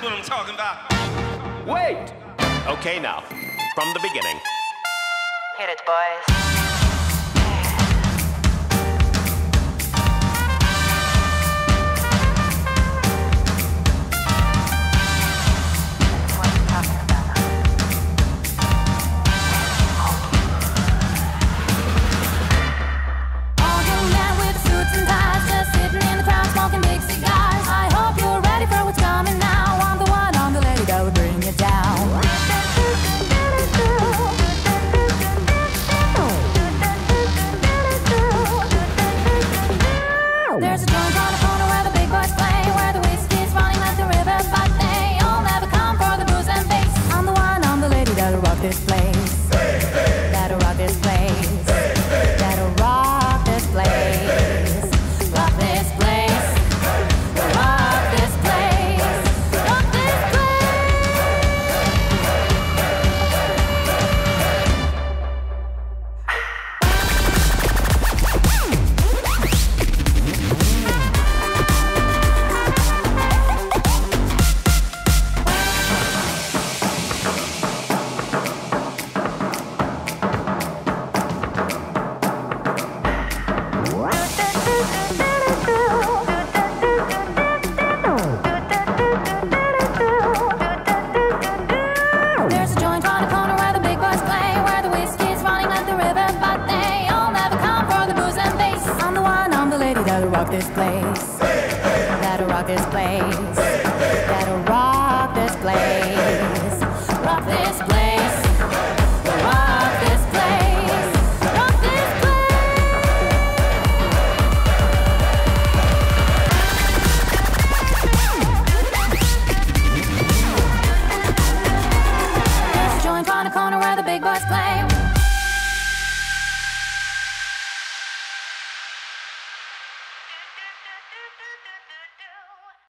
That's what I'm talking about. Wait! Okay, now, from the beginning. Hit it, boys. There's a joint on the corner where the big boys play, where the whiskey's running like the river, but they all never come for the booze and bass. I'm the one, I'm the lady that'll rock this place. That'll rock this place. That'll rock this place. That'll rock do, do.